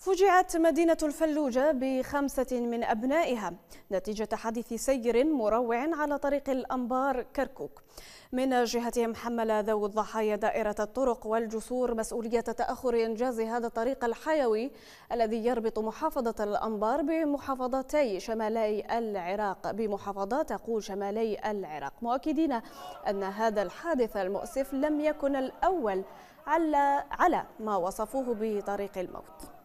فجعت مدينة الفلوجة بخمسة من أبنائها نتيجة حادث سير مروع على طريق الأنبار كركوك. من جهتهم حمل ذوي الضحايا دائرة الطرق والجسور مسؤولية تأخر إنجاز هذا الطريق الحيوي الذي يربط محافظة الأنبار بمحافظتي شمالي العراق. بمحافظة تقول شمالي العراق. مؤكدين أن هذا الحادث المؤسف لم يكن الأول على على ما وصفوه بطريق الموت.